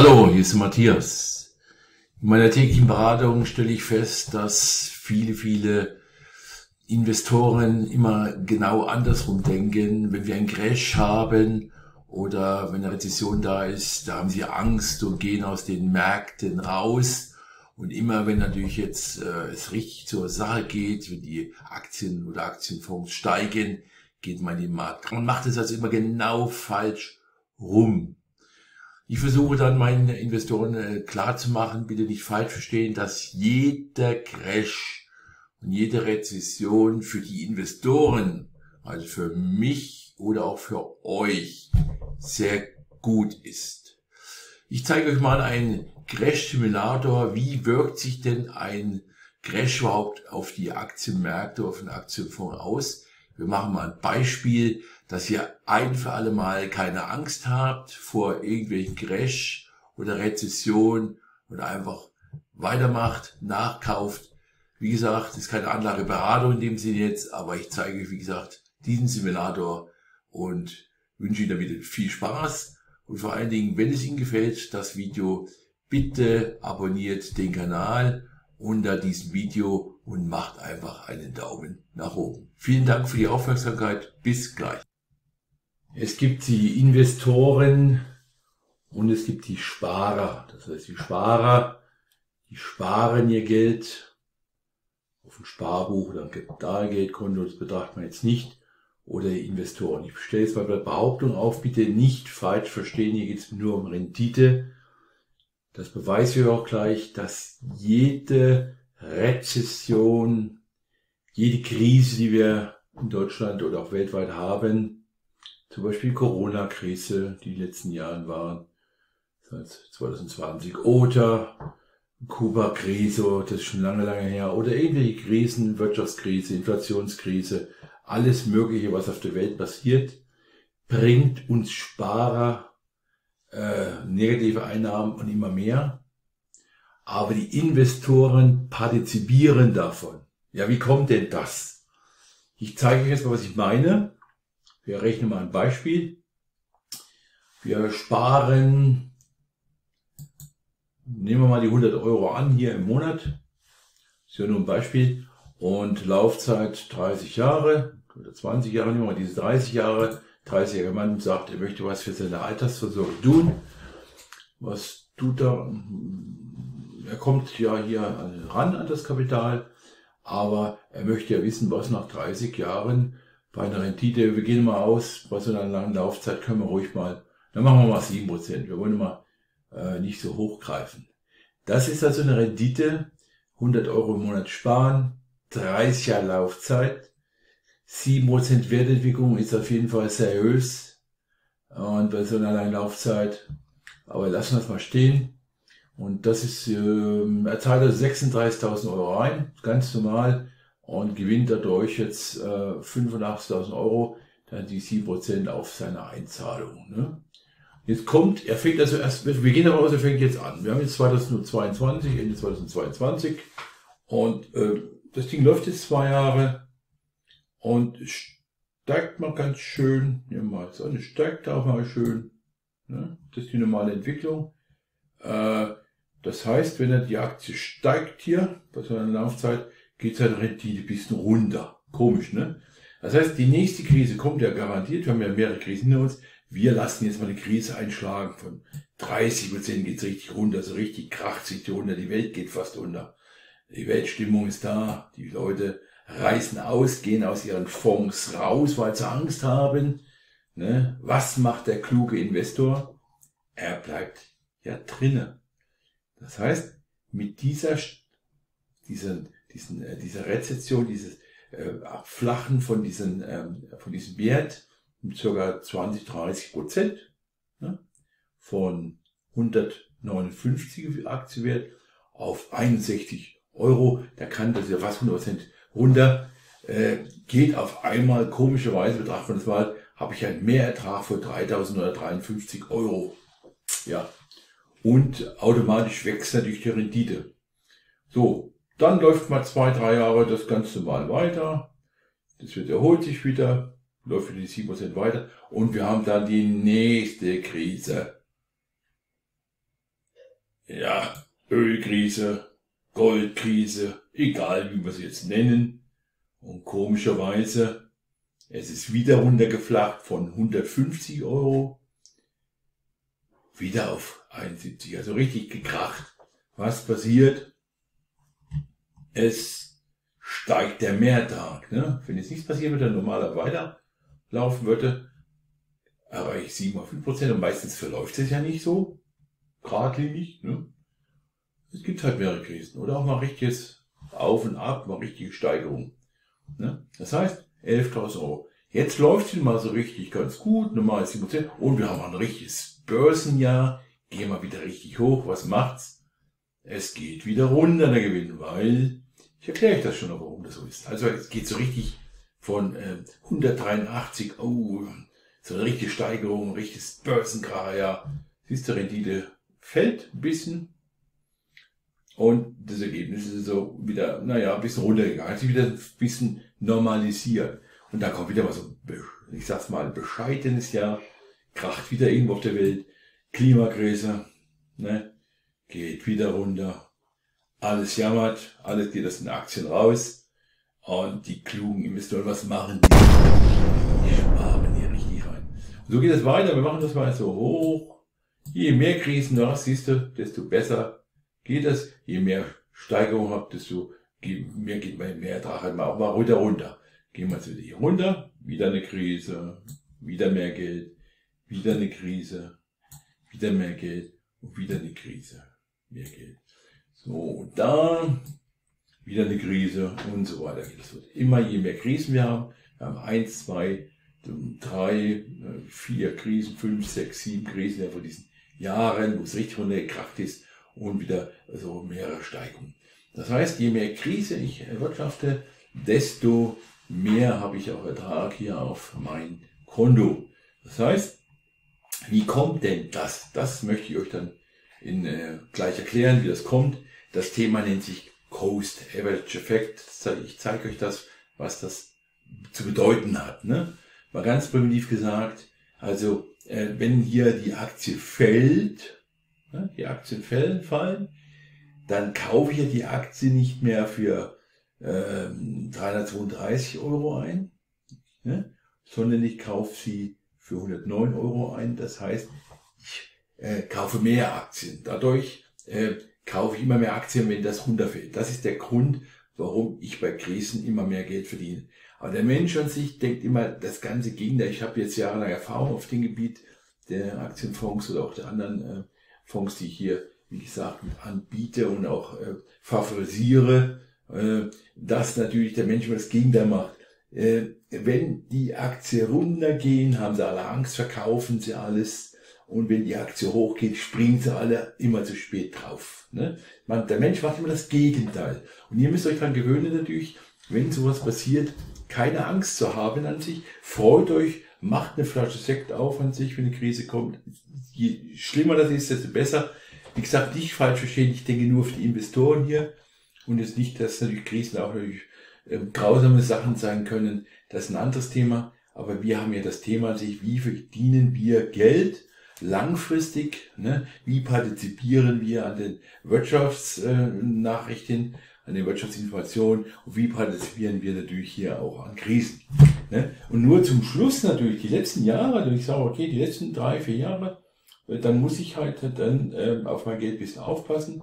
Hallo, hier ist Matthias. In meiner täglichen Beratung stelle ich fest, dass viele, viele Investoren immer genau andersrum denken. Wenn wir einen Crash haben oder wenn eine Rezession da ist, da haben sie Angst und gehen aus den Märkten raus. Und immer wenn natürlich jetzt äh, es richtig zur Sache geht, wenn die Aktien oder Aktienfonds steigen, geht man in den Markt. Man macht es also immer genau falsch rum. Ich versuche dann meinen Investoren äh, klarzumachen, bitte nicht falsch verstehen, dass jeder Crash und jede Rezession für die Investoren, also für mich oder auch für euch, sehr gut ist. Ich zeige euch mal einen Crash-Simulator. Wie wirkt sich denn ein Crash überhaupt auf die Aktienmärkte, auf den Aktienfonds aus? Wir machen mal ein Beispiel, dass ihr ein für alle Mal keine Angst habt vor irgendwelchen Crash oder Rezession und einfach weitermacht, nachkauft. Wie gesagt, ist keine Anlageberatung in dem Sinne jetzt, aber ich zeige euch, wie gesagt, diesen Simulator und wünsche Ihnen damit viel Spaß und vor allen Dingen, wenn es Ihnen gefällt, das Video, bitte abonniert den Kanal unter diesem Video und macht einfach einen Daumen nach oben. Vielen Dank für die Aufmerksamkeit. Bis gleich. Es gibt die Investoren und es gibt die Sparer. Das heißt, die Sparer, die sparen ihr Geld auf dem Sparbuch oder ein Kapitalgeldkonto, das betrachtet man jetzt nicht, oder die Investoren. Ich stelle jetzt mal bei Behauptung auf, bitte nicht falsch verstehen, hier geht es nur um Rendite. Das beweist wir auch gleich, dass jede Rezession, jede Krise, die wir in Deutschland oder auch weltweit haben, zum Beispiel Corona-Krise, die in den letzten Jahren waren, seit 2020, oder Kuba-Krise, das ist schon lange, lange her, oder irgendwelche Krisen, Wirtschaftskrise, Inflationskrise, alles Mögliche, was auf der Welt passiert, bringt uns Sparer äh, negative Einnahmen und immer mehr aber die Investoren partizipieren davon. Ja, wie kommt denn das? Ich zeige euch jetzt mal, was ich meine. Wir rechnen mal ein Beispiel. Wir sparen, nehmen wir mal die 100 Euro an hier im Monat. Das ist ja nur ein Beispiel. Und Laufzeit 30 Jahre oder 20 Jahre, nehmen wir mal diese 30 Jahre. 30-jähriger Mann sagt, er möchte was für seine Altersvorsorge tun. Was tut er? er kommt ja hier ran an das Kapital, aber er möchte ja wissen, was nach 30 Jahren bei einer Rendite, wir gehen mal aus, bei so einer langen Laufzeit können wir ruhig mal, dann machen wir mal 7%. Wir wollen mal äh, nicht so hochgreifen. Das ist also eine Rendite, 100 Euro im Monat sparen, 30 Jahre Laufzeit, 7% Wertentwicklung ist auf jeden Fall seriös und bei so einer langen Laufzeit, aber lassen wir es mal stehen. Und das ist, äh, er zahlt also 36.000 Euro rein, ganz normal, und gewinnt dadurch jetzt äh, 85.000 Euro, dann die 7% auf seine Einzahlung. Ne? Jetzt kommt, er fängt also erst, wir gehen davon aus, er fängt jetzt an. Wir haben jetzt 2022, Ende 2022, und äh, das Ding läuft jetzt zwei Jahre und steigt mal ganz schön, ja mal so, steigt auch mal schön. Ne? Das ist die normale Entwicklung. Äh, das heißt, wenn er die Aktie steigt hier, bei so einer Laufzeit, geht seine Rendite ein bisschen runter. Komisch, ne? Das heißt, die nächste Krise kommt ja garantiert. Wir haben ja mehrere Krisen in uns. Wir lassen jetzt mal eine Krise einschlagen. Von 30 Prozent geht's richtig runter, so richtig kracht sich die runter. Die Welt geht fast unter. Die Weltstimmung ist da. Die Leute reißen aus, gehen aus ihren Fonds raus, weil sie Angst haben. Ne? Was macht der kluge Investor? Er bleibt ja drinnen. Das heißt, mit dieser, dieser, diesen, äh, dieser Rezession, dieses äh, Abflachen von, diesen, ähm, von diesem Wert um ca. 20, 30 Prozent ne, von 159 Aktienwert auf 61 Euro, da kann das ja fast 100 Prozent runter, äh, geht auf einmal komischerweise, betrachtet man das mal, habe ich einen Mehrertrag von 3.153 Euro. Ja, und automatisch wächst natürlich die Rendite. So, dann läuft mal zwei, drei Jahre das Ganze mal weiter. Das wird erholt sich wieder, läuft wieder die 7% weiter und wir haben dann die nächste Krise. ja, Ölkrise, Goldkrise, egal wie wir sie jetzt nennen. Und komischerweise, es ist wieder runtergeflacht von 150 Euro wieder auf 71, also richtig gekracht. Was passiert? Es steigt der Mehrtag. Ne? Wenn jetzt nichts passiert, wird er normaler weiterlaufen würde. Aber ich 7,5 Prozent und meistens verläuft es ja nicht so. Gradlinig. Ne? Es gibt halt mehrere Krisen. Oder auch mal richtiges Auf und Ab, mal richtige Steigerung. Ne? Das heißt, 11.000 Euro. Jetzt läuft es mal so richtig ganz gut, normal 7 Prozent. Und wir haben ein richtiges Börsenjahr. Gehen wir wieder richtig hoch. Was macht's? Es geht wieder runter, der Gewinn, weil, ich erkläre euch das schon, warum das so ist. Also es geht so richtig von äh, 183, oh, so eine richtige Steigerung, ein richtiges Börsenkracher. Siehst du, Rendite fällt ein bisschen. Und das Ergebnis ist so wieder, naja, ein bisschen runtergegangen, hat sich wieder ein bisschen normalisiert. Und da kommt wieder mal so, ich sag's mal, bescheidenes Jahr, kracht wieder irgendwo auf der Welt, Klimakrise, ne, geht wieder runter, alles jammert, alles geht aus den Aktien raus und die klugen Investoren, was machen die? Die sparen hier richtig rein. Und so geht es weiter, wir machen das mal so hoch. Je mehr Krisen du hast, siehst du, desto besser geht es. Je mehr Steigerung habt, desto mehr geht mein mehr halt mal auch mal runter, runter. Gehen wir jetzt wieder hier runter, wieder eine Krise, wieder mehr Geld, wieder eine Krise, wieder mehr Geld und wieder eine Krise, mehr Geld. So, da wieder eine Krise und so weiter. Das wird immer, je mehr Krisen wir haben, wir haben eins, zwei, drei, vier Krisen, fünf, sechs, sieben Krisen ja, von diesen Jahren, wo es richtig runtergekracht ist und wieder so mehrere Steigungen. Das heißt, je mehr Krise ich erwirtschafte, desto mehr habe ich auch Ertrag hier auf mein Konto. Das heißt, wie kommt denn das? Das möchte ich euch dann in, äh, gleich erklären, wie das kommt. Das Thema nennt sich Coast Average Effect. Ich zeige euch das, was das zu bedeuten hat. Ne? Mal ganz primitiv gesagt, also äh, wenn hier die Aktie fällt, ne, die Aktien fällen, fallen, dann kaufe ich ja die Aktie nicht mehr für äh, 332 Euro ein, ne, sondern ich kaufe sie für 109 Euro ein. Das heißt, ich äh, kaufe mehr Aktien. Dadurch äh, kaufe ich immer mehr Aktien, wenn das runterfällt. Das ist der Grund, warum ich bei Krisen immer mehr Geld verdiene. Aber der Mensch an sich denkt immer das ganze Gegenteil. Ich habe jetzt jahrelang Erfahrung auf dem Gebiet der Aktienfonds oder auch der anderen äh, Fonds, die ich hier, wie gesagt, anbiete und auch äh, favorisiere, äh, dass natürlich der Mensch immer das Gegenteil macht. Äh, wenn die Aktie runtergehen, haben sie alle Angst, verkaufen sie alles. Und wenn die Aktie hochgeht, springen sie alle immer zu spät drauf. Ne? Man, der Mensch macht immer das Gegenteil. Und ihr müsst euch daran gewöhnen natürlich, wenn sowas passiert, keine Angst zu haben an sich. Freut euch, macht eine Flasche Sekt auf an sich, wenn eine Krise kommt. Je schlimmer das ist, desto besser. Wie gesagt, nicht falsch verstehen, ich denke nur auf die Investoren hier. Und jetzt nicht, dass natürlich Krisen auch natürlich äh, grausame Sachen sein können. Das ist ein anderes Thema. Aber wir haben ja das Thema an sich, wie verdienen wir Geld langfristig? Ne? Wie partizipieren wir an den Wirtschaftsnachrichten, an den Wirtschaftsinformationen? Und wie partizipieren wir natürlich hier auch an Krisen? Ne? Und nur zum Schluss natürlich, die letzten Jahre, wenn ich sage, okay, die letzten drei, vier Jahre, äh, dann muss ich halt dann äh, auf mein Geld ein bisschen aufpassen.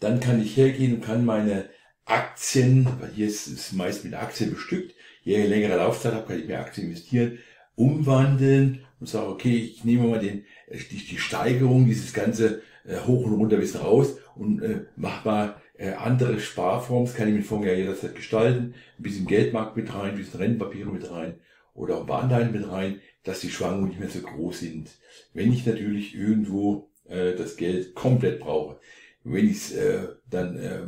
Dann kann ich hergehen und kann meine Aktien, weil hier ist es meist mit Aktien bestückt, je längere Laufzeit habe, kann ich mehr Aktien investieren, umwandeln und sage, okay, ich nehme mal den, äh, die, die Steigerung, dieses ganze äh, hoch und runter bis raus und äh, mach mal äh, andere Sparformen, das kann ich mit Fonds ja jederzeit gestalten, ein bisschen Geldmarkt mit rein, ein bisschen Rentenpapiere mit rein oder auch Anleihen mit rein, dass die Schwankungen nicht mehr so groß sind. Wenn ich natürlich irgendwo äh, das Geld komplett brauche, wenn ich äh, dann äh,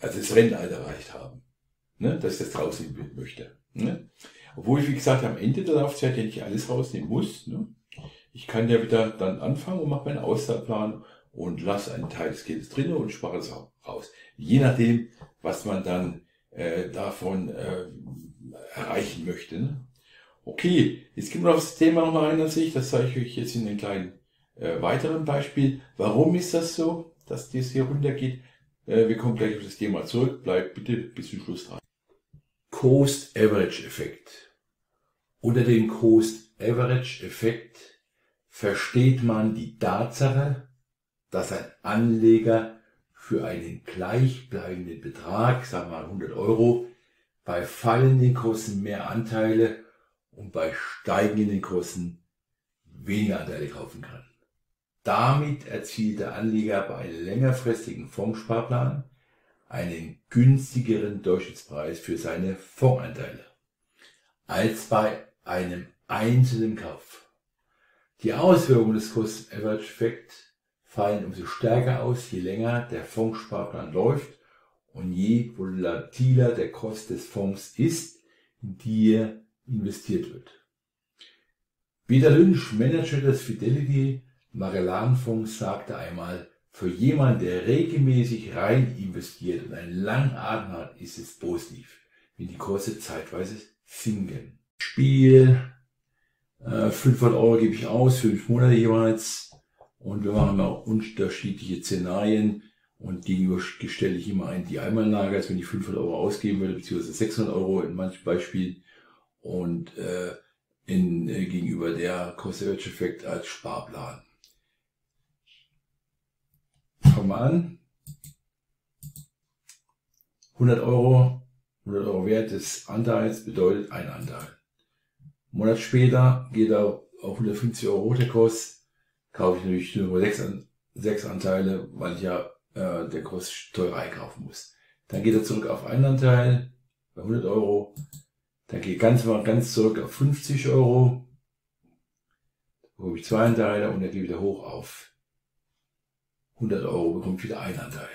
also das Rentenalter erreicht haben. Ne? Dass ich das rausnehmen möchte. Ne? Obwohl ich, wie gesagt, am Ende der Laufzeit ja nicht alles rausnehmen muss. Ne? Ich kann ja wieder dann anfangen und mache meinen Auszahlplan und lasse einen Teil des Geldes drin und spare es raus. Je nachdem, was man dann äh, davon äh, erreichen möchte. Ne? Okay, jetzt gehen wir auf das Thema nochmal ein an sich. Das zeige ich euch jetzt in den kleinen äh, weiteren Beispiel. Warum ist das so, dass das hier runtergeht? Äh, wir kommen gleich auf das Thema zurück. Bleibt bitte bis zum Schluss dran. Cost Average Effekt. Unter dem Cost Average Effekt versteht man die Tatsache, dass ein Anleger für einen gleichbleibenden Betrag, sagen wir mal 100 Euro, bei fallenden Kosten mehr Anteile und bei steigenden Kosten weniger Anteile kaufen kann. Damit erzielt der Anleger bei einem längerfristigen Fondssparplan einen günstigeren Durchschnittspreis für seine Fondsanteile als bei einem einzelnen Kauf. Die Auswirkungen des Cost-Average-Effekt fallen umso stärker aus, je länger der Fondssparplan läuft und je volatiler der Kost des Fonds ist, in die er investiert wird. Peter Lynch, Manager des Fidelity Magellan-Fonds, sagte einmal, für jemanden, der regelmäßig rein investiert und einen langen Atem hat, ist es positiv, wenn die Kurse zeitweise sinken. Spiel, äh, 500 Euro gebe ich aus, fünf Monate jeweils. Und wir machen immer unterschiedliche Szenarien. Und gegenüber stelle ich immer ein die Einmalnage, als wenn ich 500 Euro ausgeben würde, beziehungsweise 600 Euro in manchen Beispielen. Und äh, in, äh, gegenüber der Cost-Average-Effekt als Sparplan. Fangen wir an. 100 Euro, 100 Euro Wert des Anteils bedeutet ein Anteil. Monat später geht er auf 150 Euro der Kurs, kaufe ich natürlich nur 6, 6 Anteile, weil ich ja äh, der Kurs teurer einkaufen muss. Dann geht er zurück auf einen Anteil bei 100 Euro, dann geht ganz mal ganz zurück auf 50 Euro, bekomme ich zwei Anteile und dann geht wieder hoch auf 100 Euro, bekomme ich wieder einen Anteil.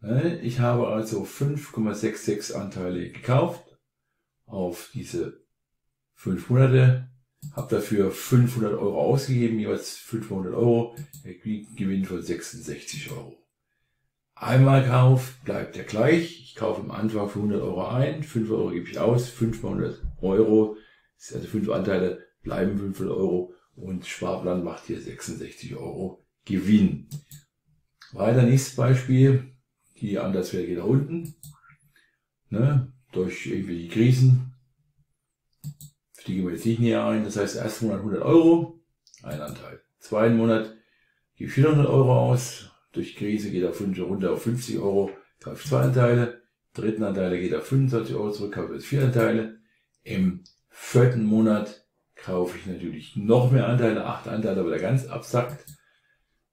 Ne? Ich habe also 5,66 Anteile gekauft auf diese 5 Monate, habe dafür 500 Euro ausgegeben, jeweils 500 Euro, Gewinn von 66 Euro. Einmal Kauf bleibt der gleich. Ich kaufe am Anfang für 100 Euro ein, 5 Euro gebe ich aus, 500 Euro, also 5 Anteile bleiben 500 Euro. Und Sparplan macht hier 66 Euro Gewinn. Weiter nächstes Beispiel, die Anderswert geht nach unten, ne, durch irgendwelche Krisen, gehen wir jetzt nicht näher ein, das heißt, ersten Monat 100 Euro, ein Anteil. Zweiten Monat gebe ich 400 Euro aus, durch Krise geht er runter auf 50 Euro, kaufe zwei Anteile. Dritten Anteile geht auf 25 Euro zurück, kaufe jetzt vier Anteile. Im vierten Monat kaufe ich natürlich noch mehr Anteile, acht Anteile, aber der ganz absackt.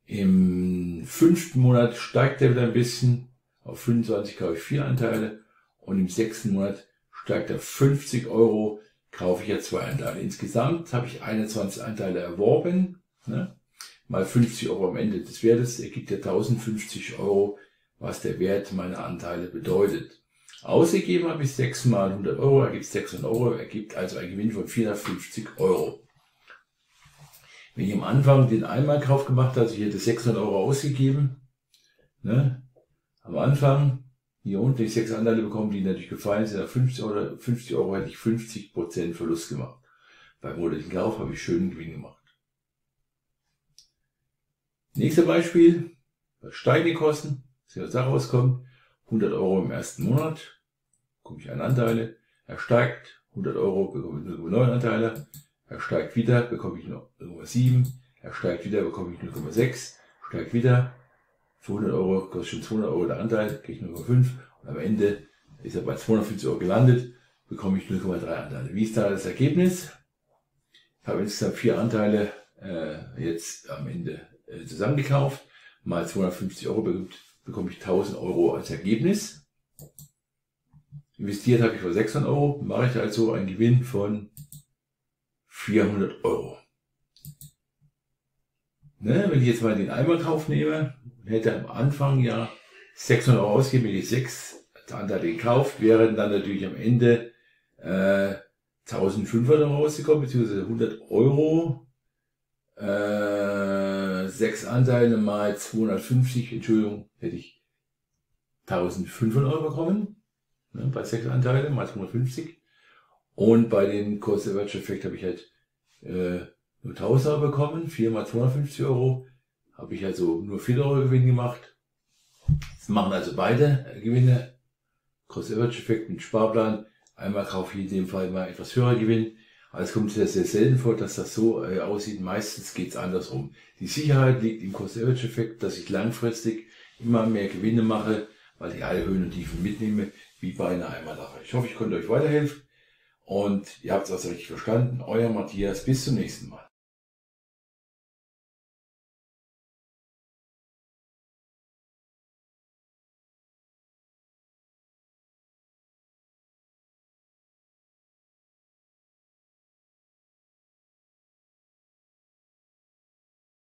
Im fünften Monat steigt er wieder ein bisschen. Auf 25 kaufe ich vier Anteile. Und im sechsten Monat steigt er 50 Euro, kaufe ich ja zwei Anteile. Insgesamt habe ich 21 Anteile erworben. Ne? mal 50 Euro am Ende des Wertes ergibt ja 1050 Euro, was der Wert meiner Anteile bedeutet. Ausgegeben habe ich 6 mal 100 Euro, ergibt 600 Euro, ergibt also ein Gewinn von 450 Euro. Wenn ich am Anfang den Einmalkauf gemacht habe, also ich hätte 600 Euro ausgegeben, ne, am Anfang, hier unten die 6 Anteile bekommen, die natürlich gefallen sind, auf 50 Euro, 50 Euro hätte ich 50% Verlust gemacht. Beim monatlichen Kauf habe ich schönen Gewinn gemacht. Nächstes Beispiel, steigende Kosten, was hier daraus kommt, 100 Euro im ersten Monat, bekomme ich einen Anteile, er steigt, 100 Euro bekomme ich 0,9 Anteile, er steigt wieder, bekomme ich 0,7, er steigt wieder, bekomme ich 0,6, steigt wieder, für 100 Euro kostet schon 200 Euro der Anteil, kriege ich 0,5 und am Ende ist er bei 250 Euro gelandet, bekomme ich 0,3 Anteile. Wie ist da das Ergebnis? Ich habe insgesamt vier Anteile äh, jetzt am Ende äh, zusammengekauft, mal 250 Euro bekomme ich 1000 Euro als Ergebnis. Investiert habe ich für 600 Euro, mache ich also einen Gewinn von 400 Euro. Ne, wenn ich jetzt mal den Eimerkauf nehme, hätte am Anfang ja 600 Euro ausgegeben, wenn ich 6 Anteile gekauft, wären dann natürlich am Ende äh, 1500 Euro rausgekommen, beziehungsweise 100 Euro. Äh, sechs Anteile mal 250, Entschuldigung, hätte ich 1500 Euro bekommen. Ne, bei sechs Anteile mal 250. Und bei den Cost Average Effekt habe ich halt äh, nur 1000 Euro bekommen, viermal 250 Euro, habe ich also nur 4 Euro Gewinn gemacht. Jetzt machen also beide Gewinne, Cost-Average-Effekt mit Sparplan. Einmal kaufe ich in dem Fall mal etwas höherer Gewinn. Aber es kommt sehr, sehr selten vor, dass das so äh, aussieht. Meistens geht es andersrum. Die Sicherheit liegt im Cost-Average-Effekt, dass ich langfristig immer mehr Gewinne mache, weil ich alle Höhen und Tiefen mitnehme, wie bei einer Einmallache. Ich hoffe, ich konnte euch weiterhelfen und ihr habt es also richtig verstanden. Euer Matthias, bis zum nächsten Mal.